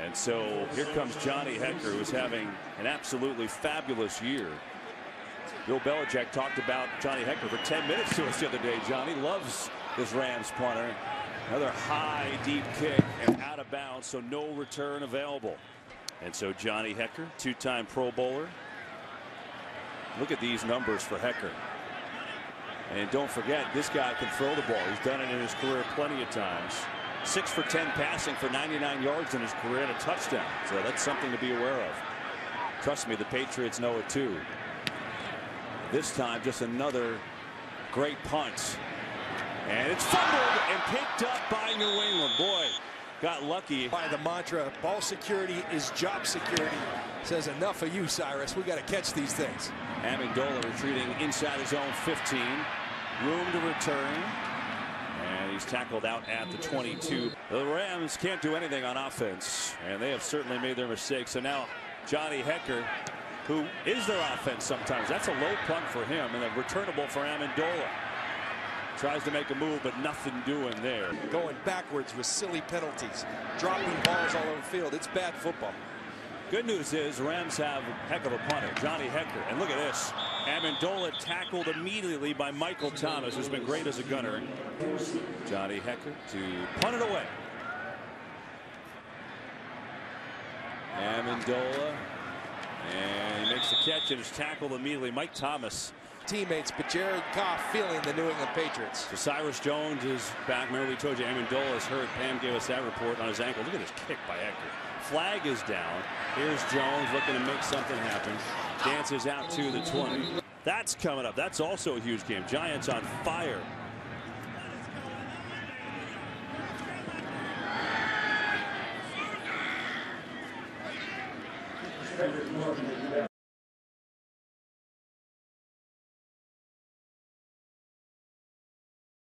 And so here comes Johnny Hekker, who's having an absolutely fabulous year. Bill Belichick talked about Johnny Hekker for 10 minutes to us the other day. Johnny loves this Rams punter. Another high, deep kick and out of bounds, so no return available. And so Johnny Hekker, two-time Pro Bowler. Look at these numbers for Hekker. And don't forget, this guy can throw the ball. He's done it in his career plenty of times. Six for 10 passing for 99 yards in his career and a touchdown. So that's something to be aware of. Trust me, the Patriots know it too. This time, just another great punt. And it's fumbled and picked up by New England. Boy, got lucky. By the mantra, ball security is job security. Says enough of you, Cyrus. We got to catch these things. Amendola retreating inside his own 15. Room to return. And he's tackled out at the 22. The Rams can't do anything on offense. And they have certainly made their mistakes. So now Johnny Hekker, who is their offense sometimes. That's a low punt for him. And a returnable for Amendola. Tries to make a move, but nothing doing there. Going backwards with silly penalties. Dropping balls all over the field. It's bad football. Good news is Rams have a heck of a punter, Johnny Hekker. And look at this. Amendola tackled immediately by Michael Thomas, who's been great as a gunner. Johnny Hekker to punt it away. Amendola. And he makes the catch and is tackled immediately. Mike Thomas. Teammates, but Jared Goff feeling the New England Patriots. So Cyrus Jones is back. Remember we told you Amendola is hurt. Pam gave us that report on his ankle. Look at this kick by Hekker. Flag is down. Here's Jones looking to make something happen. Dances out to the 20. That's coming up. That's also a huge game. Giants on fire.